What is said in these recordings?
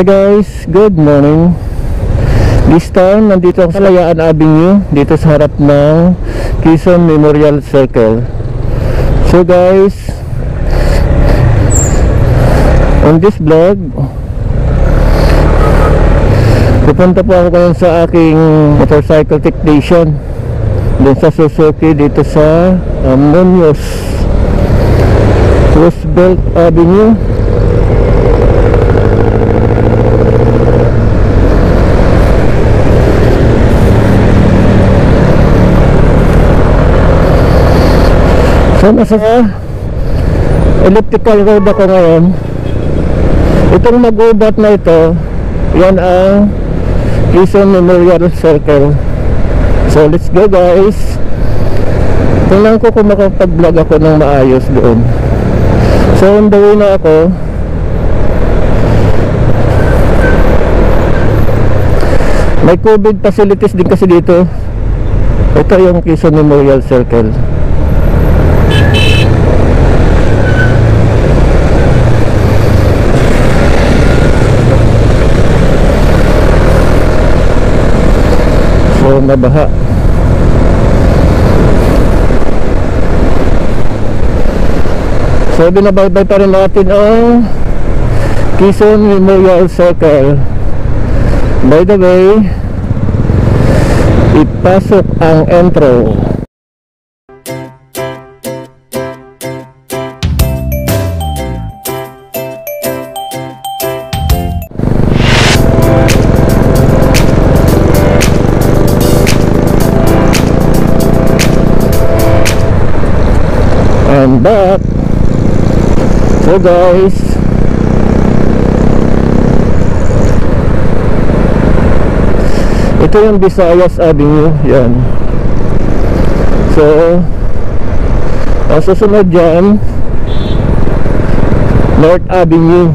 Hi guys, good morning. This time, nandito ako sa Layaan Avenue Dito sa harap ng Quezon Memorial Circle. So guys On this vlog Pupunta po ako ngayon sa aking motorcycle technician Doon sa Suzuki dito sa uh, Munoz. Roosevelt Avenue So nasa elliptical road ako ngayon. Itong magubat na ito Yan ang Quezon Memorial Circle. So let's go guys. Tingnan ko kung makapag-vlog ako ng maayos doon. So on the way na ako May COVID facilities din kasi dito. Ito yung Quezon Memorial Circle So nabaha So binabaybay pa rin natin ang Quezon Memorial Circle. By the way Ipasok ang entro So guys. Ito yung Visayas Avenue. Yan. So Ang susunod dyan North Avenue.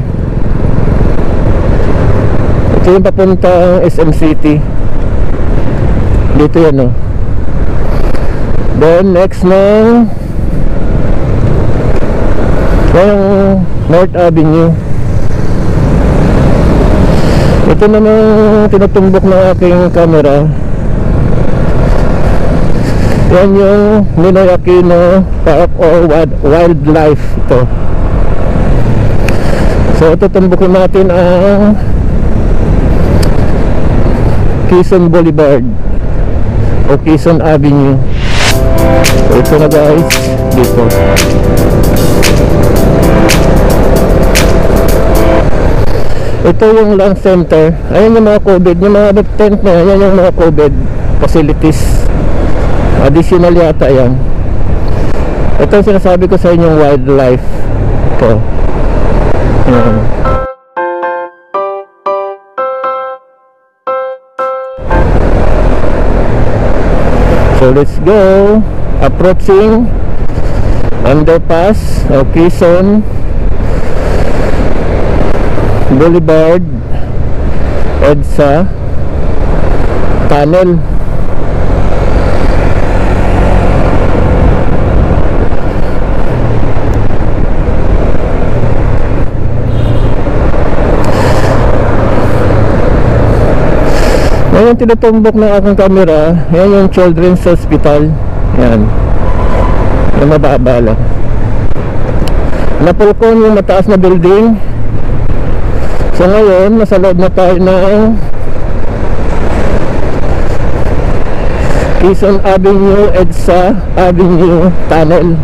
Ito yung papuntang SM City. Dito yan oh. Then next na yung North Avenue. Ito naman tinutumbok ng aking camera. Yan yung Ninoy Aquino Park or Wildlife ito. So tutumbukin natin ang Quezon Boulevard o Quezon Avenue. So ito na guys dito ito yung lunch center. Ayan yung mga COVID yung mga tent na yan yung mga COVID facilities. Additional yata yan. Ito yung sinasabi ko sa inyong wildlife ito yan so let's go. Approaching underpass o Quezon Boulevard EDSA Tunnel. Ngayon tinutumbok ng aking camera Yan yung Children's Hospital. Yan. Yung mababa lang. Napulkon yung mataas na building So ngayon, nasa loob na tayo ng Quezon Avenue, EDSA Avenue Tunnel.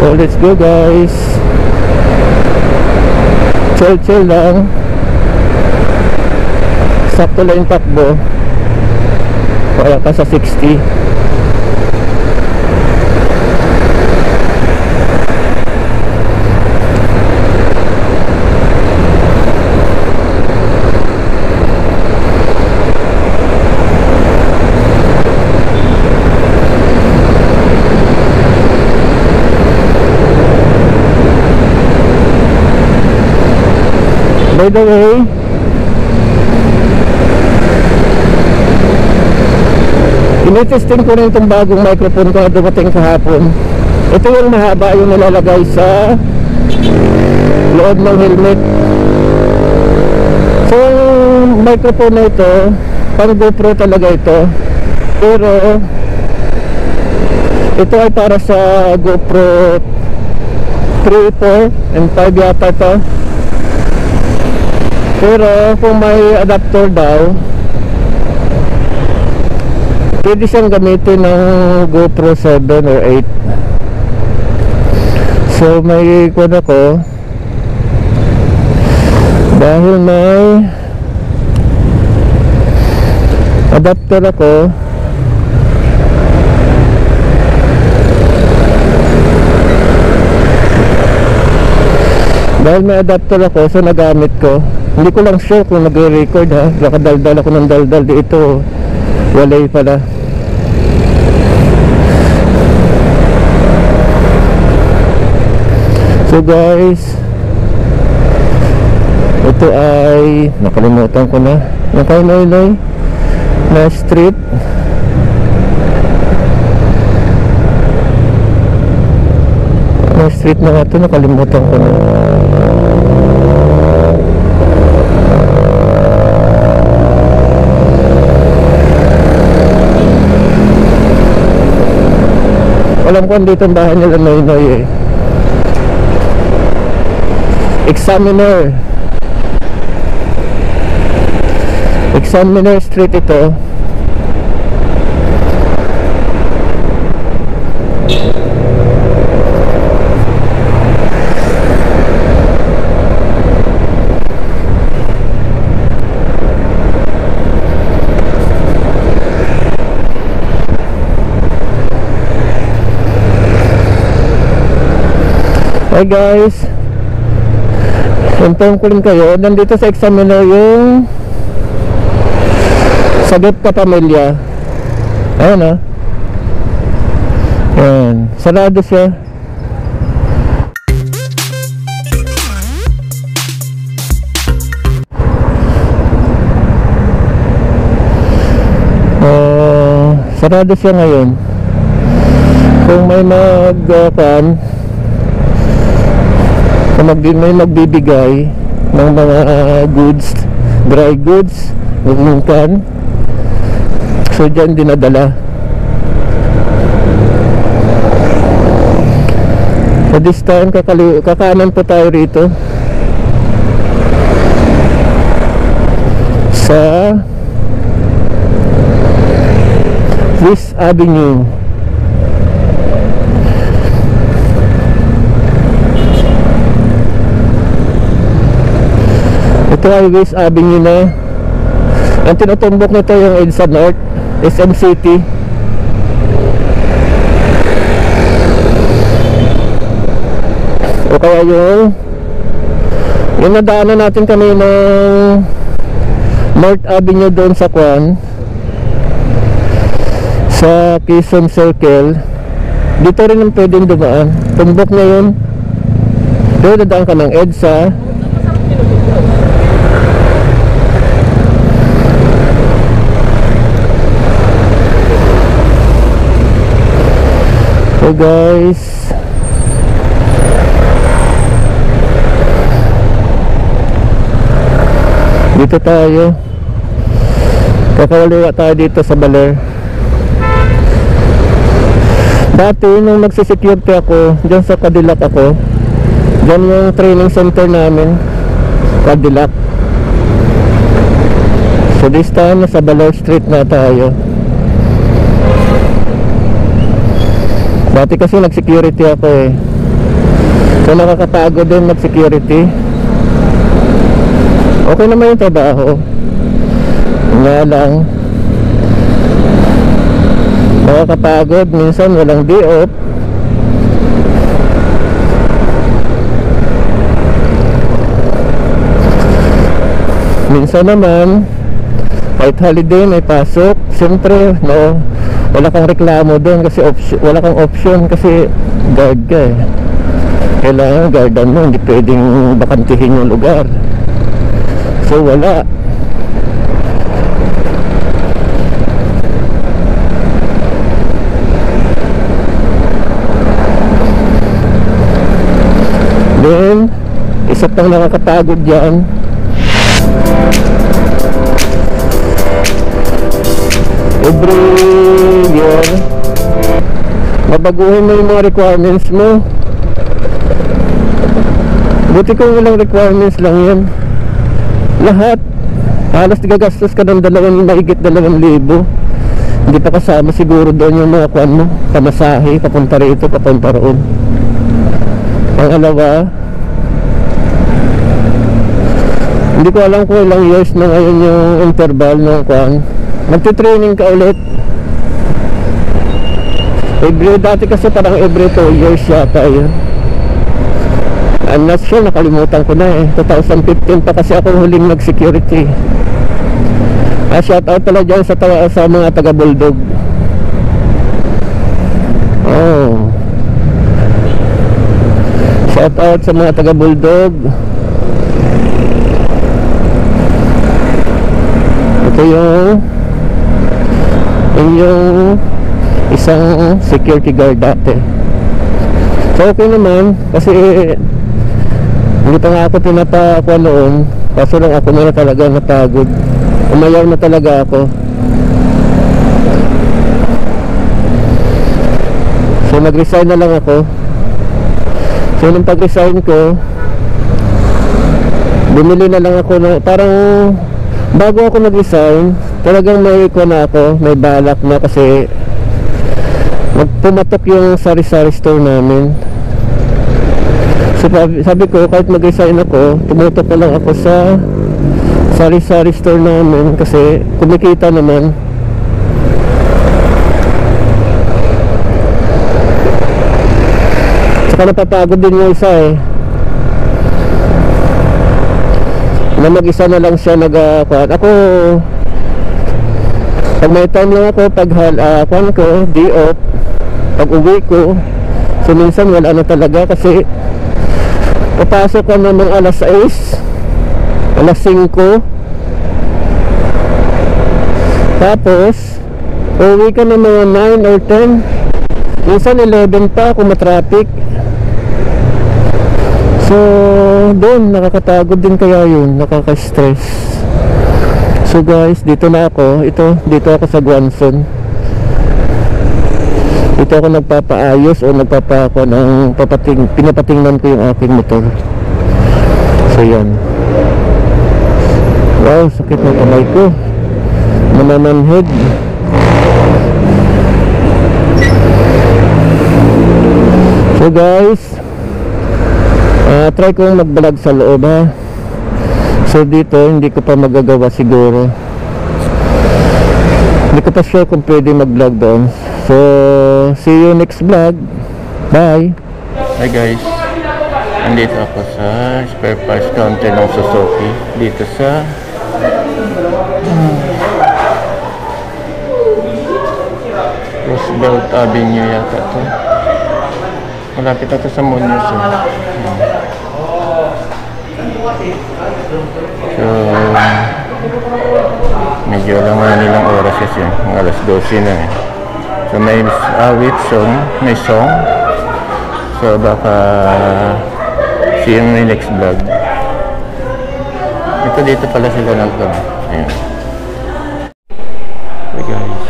So let's go guys. Chill chill lang. Sakto lang yung takbo. Kaya ka sa 60 By the way, Tinitesting ko na itong bagong microphone ko dumating kahapon. Ito yung mahaba yung nilalagay sa loob ng helmet. So yung microphone na ito pang GoPro talaga ito. Pero ito ay para sa GoPro 3, 4 and 5 yata to pero kung may adapter daw pwede siyang gamitin ng GoPro 7 or 8 so may kwan ako dahil may adapter ako dahil may adapter ako so nagamit ko hindi ko lang sure kung nagre-record ha? Nakadaldal ako ng daldal. Dito walay pala. So guys ito ay nakalimutan ko na. Noynoy na street na street na nga ito nakalimutan ko na alam ko dito ang bahay nila Noynoy eh. Examiner. Examiner Street ito Hi guys. Inform ko rin kayo. Nandito sa examiner yung Sagot ka pamilya. Ayan ah. Ayan. Sarado siya. Uh, Sarado siya ngayon. Kung may mag uh, kung mag, may magbibigay ng mga goods dry goods yung kan so dyan dinadala. So this time kakali kakanan po tayo rito sa this avenue ito ay West Avenue na. Ang tinutumbok nito yung EDSA North SM City. O kaya yung yung nadaanan natin kami ng North Avenue doon sa Kwan sa Quezon Circle. Dito rin ang pwedeng dumaan. Tumbok na yun. Doon dadaan ka ng EDSA So guys. Dito tayo. Kakawaliwa tayo dito sa Baler. Dati nung nagsisecurity ako Diyan sa Cadillac ako Diyan yung training center namin Cadillac. So this time nasa Baler Street na tayo Dati kasi nag-security ako eh. So nakakapagod din mag-security. Okay naman yung trabaho. Nga lang. Nakakapagod. Minsan walang day off. Minsan naman kahit holiday may pasok siyempre no wala kang reklamo doon kasi option, wala kang option kasi guard ka eh. Kailangan guardan mo hindi pwedeng bakantihin yung lugar. So wala. Then isa pang nakakatagod yan every year mabaguhin mo yung mga requirements mo. Buti kung ilang requirements lang yan. Lahat. Halos gagastos ka ng dalawang mahigit dalawang libo. Hindi pa kasama siguro doon yung mga kwan mo. Pamasahe papunta rito papunta roon. Pangalawa hindi ko alam kung ilang years na ngayon yung interval ng kwan magti-training ka ulit. Every dati kasi parang every 2 years yata yun. I'm not sure nakalimutan ko na eh. 2015 pa kasi ako huling nag security ah, shout out pala dyan sa, sa mga taga Bulldog oh. Shout out sa mga taga Bulldog ito yung yung isang security guard dati. So okay naman kasi hindi pa nga ako pinapakuha noon. Kaso lang ako na talaga napagod umayaw na talaga ako. So nag resign na lang ako. So nung pag resign ko bumili na lang ako ng parang bago ako nag resign talagang may ko na ako may balak na kasi magpumatok yung sari-sari store namin. So sabi ko kahit mag-resign ako tumutok na lang ako sa sari-sari store namin kasi kumikita naman. Saka napapagod din yung isa eh na mag-isa na lang siya nag uh, ako pag may time lang ako pag uh, kwan ko day off pag uwi ko so minsan wala na talaga kasi papasok ka na ng alas 6 alas 5 tapos uwi ka na mga 9 or 10 minsan 11 pa kung matraffic so doon nakakatagod din kaya yun. Nakaka-stress. So guys dito na ako. Ito dito ako sa Guanson. Dito ako nagpapaayos o nagpapako ng papating, pinapatingnan ko yung aking motor. So yan. Wow sakit ng kamay ko. Manamanhid. So guys uh, try kong magbalag sa loob ha? So dito hindi ko pa magagawa siguro. Hindi ko pa sure kung pwede mag vlog doon. So see you next vlog. Bye! Hi guys. Andito ako sa spare parts counter ng Suzuki. Dito sa Roosevelt Avenue yata to. Malapit na to sa Munoz eh. Hmm. So, medyo alam na nilang oras kasi ng alas 12 na eh. So, may awit song, may song. So, baka see you in my next vlog. Ito dito pala sila nag Ayan. So, guys.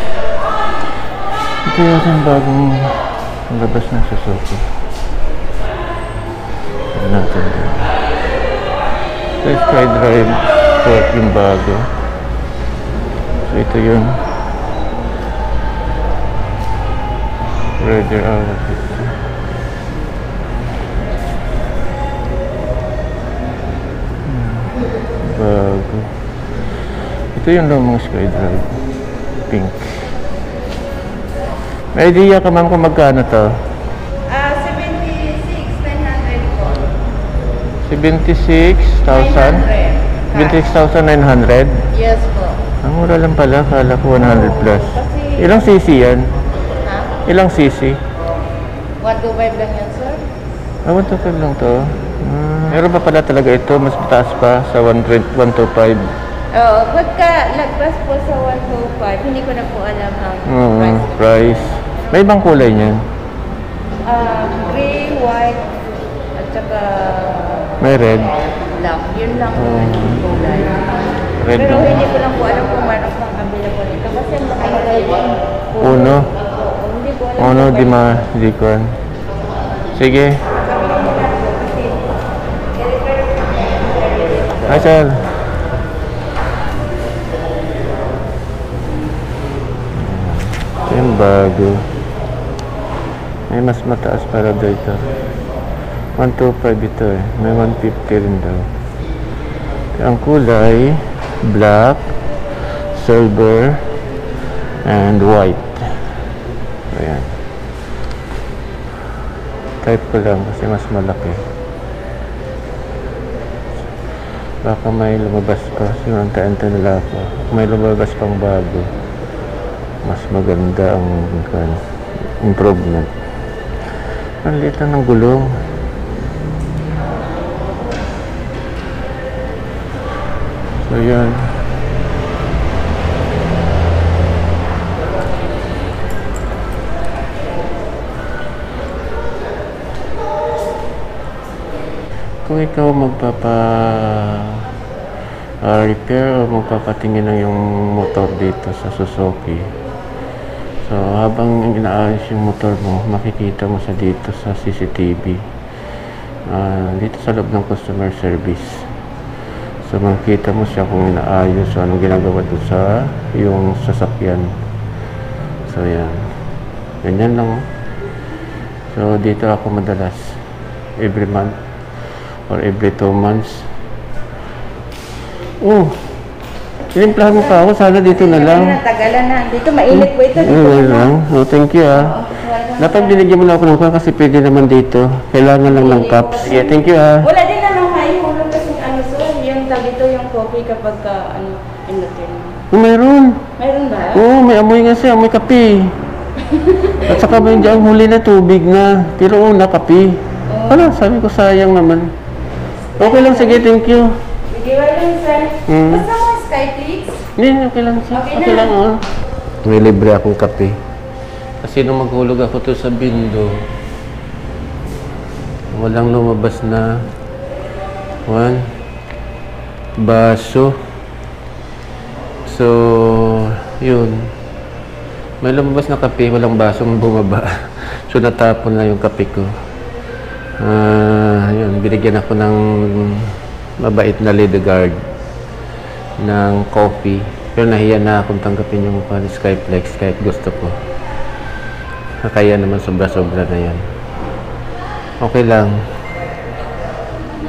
Ito yung bagong labas ng Suzuki. Tignan natin din. Sa SkyDrive Sport yung bago. So ito yun. Rider outfit. Hmm, Bago. Ito yung lumang SkyDrive. Pink. May idea ka ma'am kung magkano to? Ah, 76,900 po. 76,000? 900. 26,900? Yes po. Ang mura lang pala, kala ko 100 plus. Ilang cc yan? Ha? Ilang cc? 125 lang yan, sir? Ah, 125 lang to. Hmm. Meron pa pala talaga ito, mas mataas pa sa 100 125. Oo, pagka lagpas po sa 125, hindi ko na po alam ang Oo, price. price. May ibang kulay niyan. Ah, gray, white, At saka May red. Black. Yun lang Oh. ang ano, kulay. Red Pero lang. hindi ko lang po alam kung meron pang available ito. Kasi ang nakalagay din. Uno. Oo, hindi ko alam. Ano, kung di ma, di ko. Sige. Hi, sir. Ito yung bago. May mas mataas para dito. 125 ito eh. May 150 rin daw. Ang kulay, black, silver, and white. Ayan. Type ko lang kasi mas malaki. Baka may lumabas pa. Sinunta-anta nila ako. May lumabas pang bago. Mas maganda ang improvement. Ang liit ng gulong. So, yan. Kung ikaw magpapa ah, repair o magpapatingin ng yung motor dito sa Suzuki. So, habang inaayos yung motor mo, makikita mo sa dito sa CCTV. Ah, dito sa loob ng customer service. So, makikita mo siya kung inaayos o anong ginagawa doon sa yung sasakyan. So, yan. Ganyan lang. oh. So, dito ako madalas. Every month or every two months. Oh, tinimplahan mo pa ako. Sana dito na lang. Ayun, Tagalan na. Dito mainit po ito. Dito Mm, na. lang. Oh, thank you ah. Dapat binigyan mo na ako ng kasi pwede naman dito. Kailangan lang ng cups. Yeah, thank you ah. Wala din na nang maihulog kasi ano so, yung tag coffee kapag ka, ano, mo. Oh, mayroon. Mayroon ba? Oo, may amoy nga siya. Amoy kape. At saka may dyan huli na tubig na. Pero oo, na kape. Ano, sabi ko sayang naman. Okay lang, sige, thank you. Sige, wala lang sir. Mm. Basta mo sky please. Hindi, okay lang siya. Okay Okay, lang, oh. May libre akong kape. Kasi nung maghulog ako to sa bindo, walang lumabas na one baso. So, yun. May lumabas na kape, walang basong bumaba. so, natapon na yung kape ko. Ah, yun, binigyan ako ng mabait na lady guard ng coffee. Pero nahiya na akong tanggapin yung pan Skyplex kahit gusto ko. Kaya naman sobra-sobra na yan. Okay lang.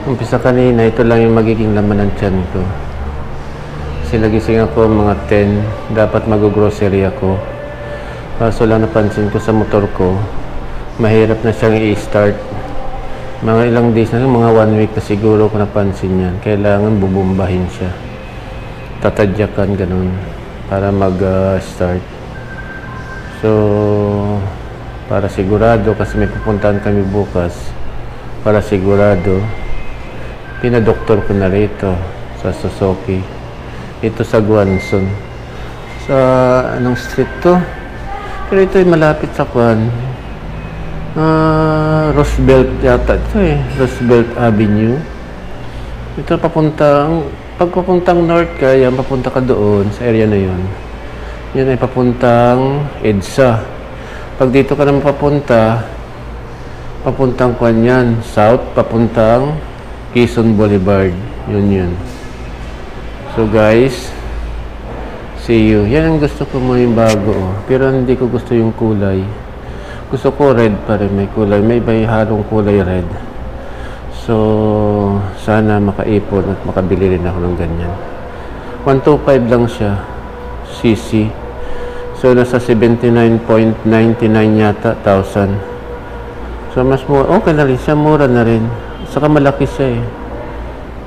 Umpisa kanina, ito lang yung magiging laman ng tiyan ko. Kasi nagising ako mga 10, dapat mag-grocery ako. Kaso lang napansin ko sa motor ko, mahirap na siyang i-start. Mga ilang days na, mga one week na siguro ko napansin yan. Kailangan bubumbahin siya. Tatadyakan ganun para mag-start. so, para sigurado, kasi may pupuntahan kami bukas, para sigurado, pinadoktor ko na rito sa Suzuki. Ito sa Guanson. Sa anong street to? Pero ito ay malapit sa Kwan. Ah, Roosevelt yata ito eh. Roosevelt Avenue. Ito papuntang, pag papuntang north ka, yan, papunta ka doon sa area na yun. Yan ay papuntang EDSA. Pag dito ka naman papunta, papuntang kwan yan, south, papuntang Quezon Boulevard. Yun yun. So guys, see you. Yan ang gusto ko mo yung bago. oh. Pero hindi ko gusto yung kulay. Gusto ko red pa rin may kulay. May yung halong kulay red. So, sana makaipon at makabili rin ako ng ganyan. 125 lang siya. CC. So, nasa 79.99 yata, 1,000. So, mas mura. Okay na rin siya. Mura na rin. Saka malaki siya eh.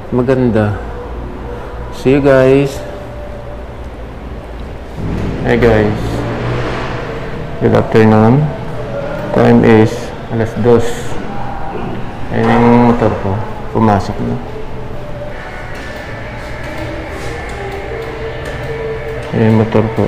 Maganda. See you guys. Hey guys. Good afternoon. Time is alas dos. Ayan yung motor ko. Pumasok na. Ayan yung motor ko.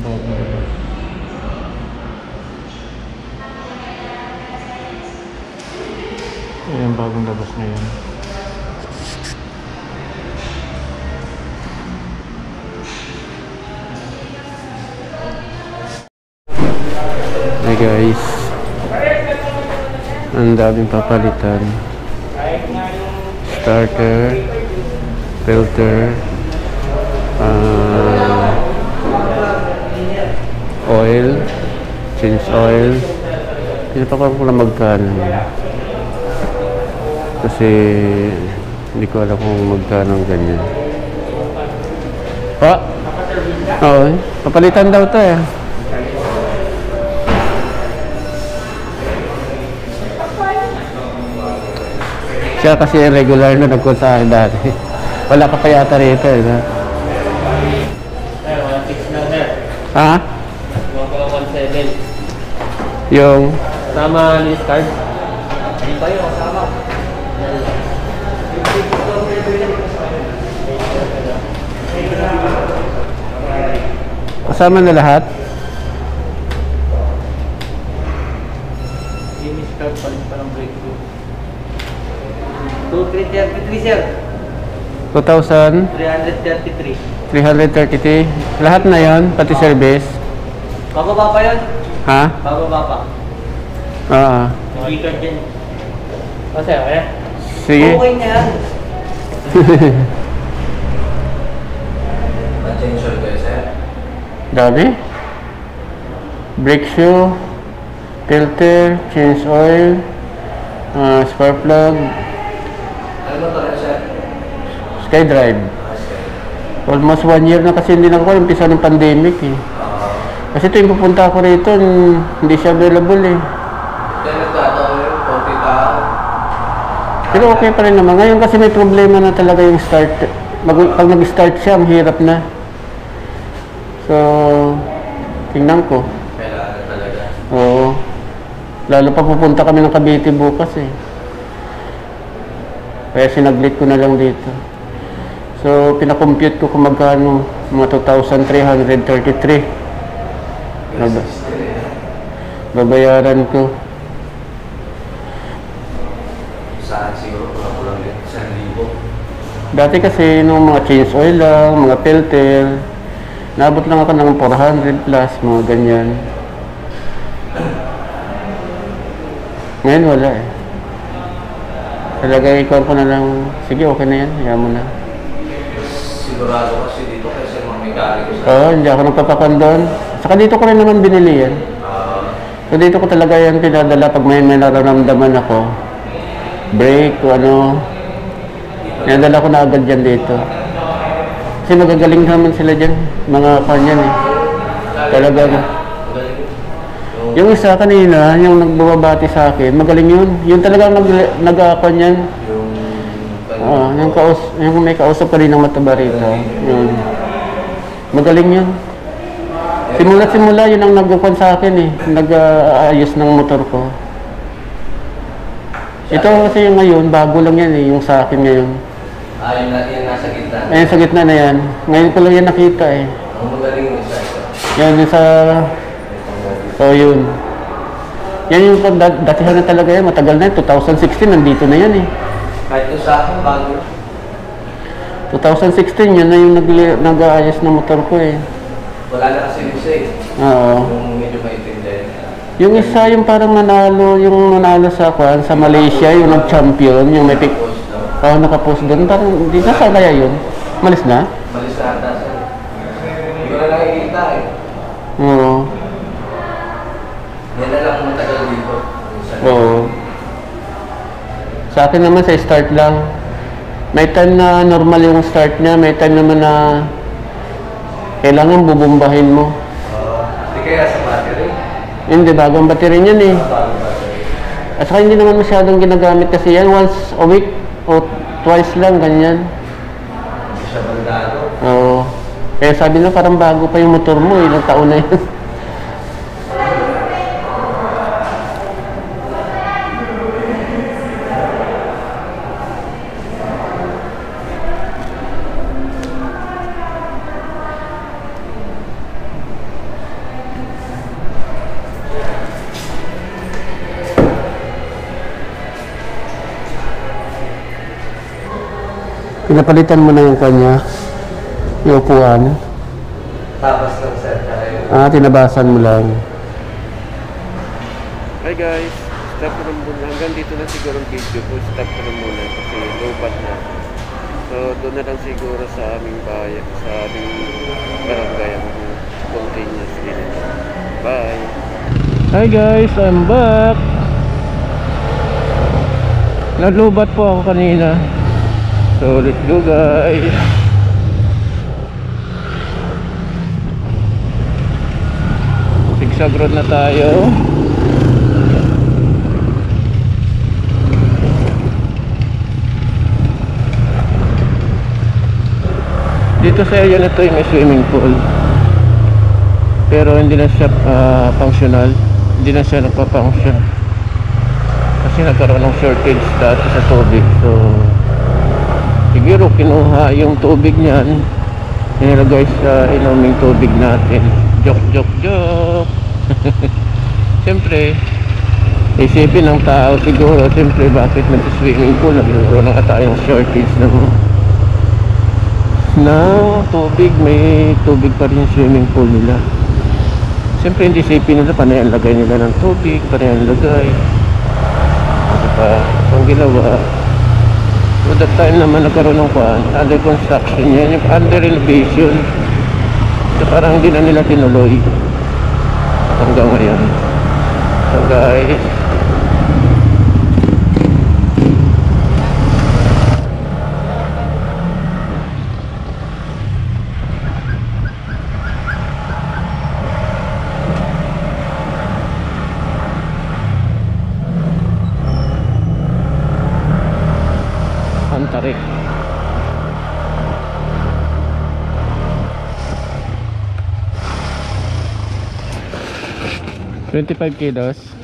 com o bagulho. Ayan ang bagong labas ngayon. Hey guys. Ang daming papalitan. Starter. Filter. Oil, change oil. Hindi pa ko lang magkano. Kasi hindi ko alam kung magkano ganyan. Pa? Oo, eh. papalitan daw to eh. Siya kasi regular na nagkun sa akin dati. Wala ka pa yata rito eh. no? Sir, 1.6 na sir. Ha? Mga ko 1.7. Yung... Sama list card. Hindi yun, kasama. Kasama na lahat? List card pa rin parang breakthrough. 233 sir. 2,000? 333. 333? Lahat na yon pati service? Bababa pa yun? Ha? Bababa pa. Oo. Dyan. O sir, okay? Sige. Okay na yan. Attention kayo, sir. Dami? Brake shoe, filter, change oil, ah, spark plug, Ano ba talaga, sir? SkyDrive. Ah. Almost one year na kasi hindi na ako umpisa ng pandemic eh. Kasi tuwing pupunta ako rito, hindi siya available eh. Kaya nagtataon yun, konti tao. Pero okay pa rin naman. Ngayon kasi may problema na talaga yung start. Mag, pag nag-start siya, ang hirap na. So, tingnan ko. Kailangan talaga. Oo. Lalo pa pupunta kami ng Cavite bukas eh. Kaya sinaglit ko na lang dito. So, pinakompute ko kung magkano. Mga 2,333. Baba- babayaran ko. Saan siguro kulang-kulang din? Isang libo. Dati kasi nung mga change oil lang, mga filter, naabot lang ako ng 400 plus, mga ganyan. Ngayon wala eh. Talaga ikaw ko na lang, sige okay na yan, hayaan mo na. Sigurado kasi Oo, hindi ako nagpapakan doon. Saka dito ko rin naman binili yan. Ah, So dito ko talaga yan pinadala pag may, may nararamdaman ako. Break o ano. Pinadala ko na agad dyan dito. Kasi magagaling naman sila dyan. Mga kanyan eh. Talaga na. Yung, isa kanina, yung nagbabati sa akin, magaling yun. Yun talaga nag, nag yan. yung... Oo, yung, kaus, yung may kausap kanina mataba rito. Yun. Magaling yun. Simula simula yun ang nagkukuhan sa akin eh. Nag-aayos ng motor ko. Ito kasi yung ngayon, bago lang yan eh, yung sa akin ngayon. Ah, yun natin yung nasa gitna. Ayun sa gitna na yan. Ngayon ko lang yan nakita eh. Ang magaling isa ito. Yan yung sa... So yun. Yan yung dat- datihan na talaga yan, matagal na yan. 2016, nandito na yan eh. Kahit yung sa akin, bago. 2016, yan na yung nag- nag-aayos ng motor ko eh. Wala na kasi yung eh. Oo. Yung medyo maintindihan. Yung isa, yung parang nanalo, yung nanalo sa kwan, sa Malaysia, yung nag-champion, yung may pic... Tapos, no? Oh, nakapost doon. Parang, di na saan kaya yun? Malis na? Malis na ata siya. Hindi ko na nakikita eh. Oo. Yan na lang ang matagal dito. Sa- Oo. Sa akin naman sa start lang. May time na normal yung start niya, may time naman na kailangan bubumbahin mo. Ah, Hindi kaya sa battery. Hindi, bagong battery niyan eh. Battery. At saka hindi naman masyadong ginagamit kasi yan once a week o twice lang, ganyan. Hindi siya bandado. Oo. Kaya sabi na parang bago pa yung motor mo, ilang taon na yan. Pinapalitan mo na yung kanya, yung upuan. Tapos lang sir, Ah, tinabasan mo lang. Hi guys, stop ko na muna. Hanggang dito na siguro ang video ko. Stop ko na muna kasi lobat na. So doon na lang siguro sa aming bayan, sa aming barangay ang continuous ganito. Bye! Hi guys, I'm back! Nalubat po ako kanina. So let's go guys! Zigzag road na tayo. Dito sa area na to may swimming pool. Pero hindi na siya ah, functional. Hindi na siya nagpa-function. Kasi nagkaroon ng shortage dati sa tubig. So, siguro kinuha yung tubig niyan. Nilagay sa inuming tubig natin. Joke, joke, joke. Siyempre, isipin ng tao siguro, siyempre bakit nag-swimming pool, nagkaroon na tayong shortage ng ng tubig, may tubig pa rin swimming pool nila. Siyempre hindi isipin nila panay ang lagay nila ng tubig, panay ang lagay. Ano pa, ang ginawa. So that time naman nagkaroon ng kwan, under construction yan, yung under renovation. So parang hindi na nila tinuloy hanggang ngayon. So guys, 25 kilos.